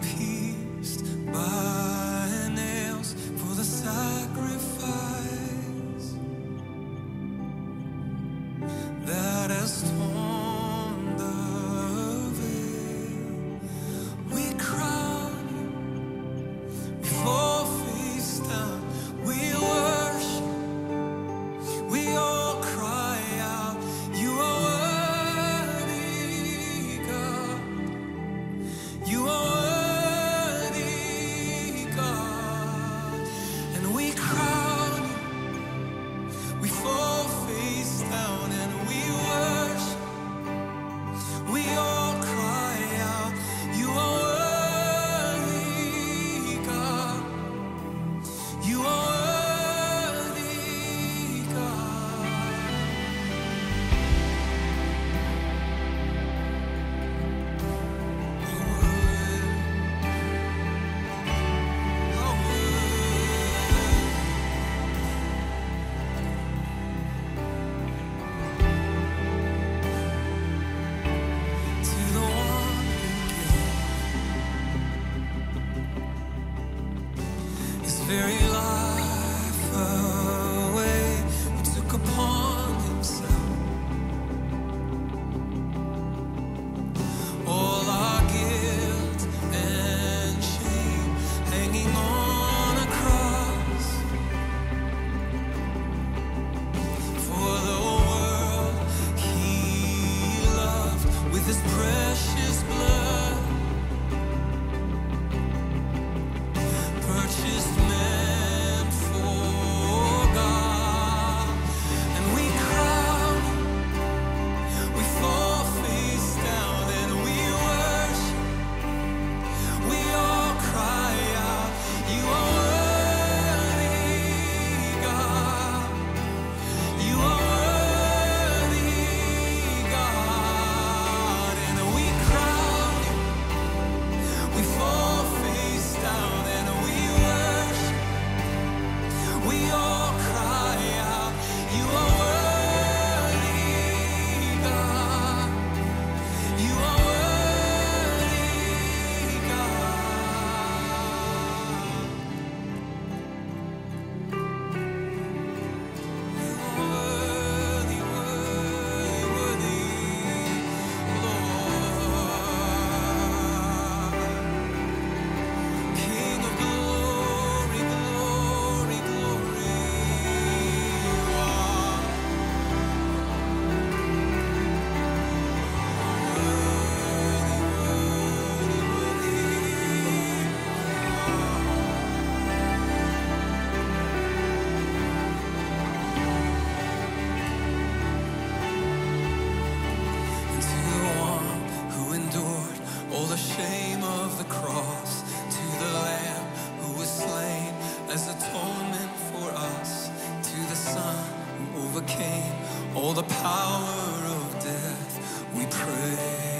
peace. Power of death, we praise.